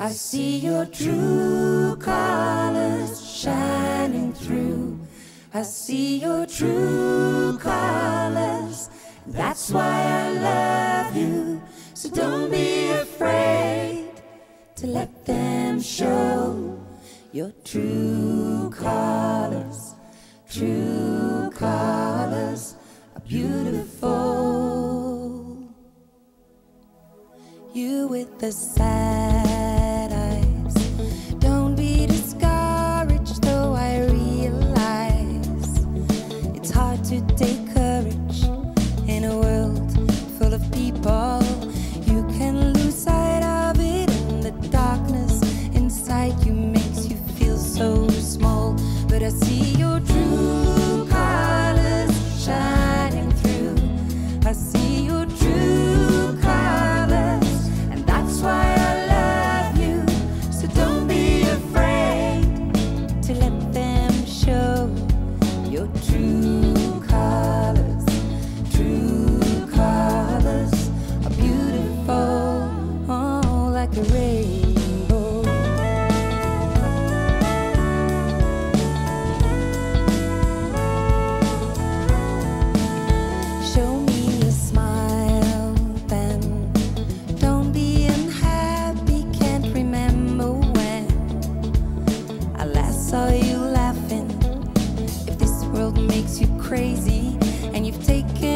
I see your true colors shining through. I see your true colors. That's why I love you. So don't be afraid to let them show your true colors. True colors are beautiful. You with the sad saw you laughing. If this world makes you crazy and you've taken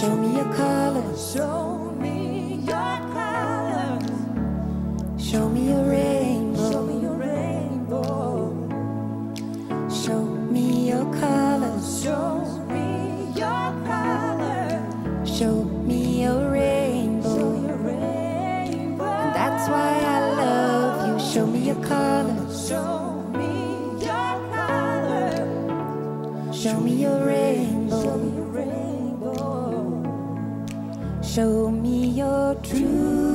Show me your colors. Show me your colors. Show me your rainbow. Show me your rainbow. Show me your colors. Show me your colors. Show me your rainbow. Show your rainbow. And that's why I love you. Show me your colors. Show me your colors. Show me your rainbow. Show me your true colors.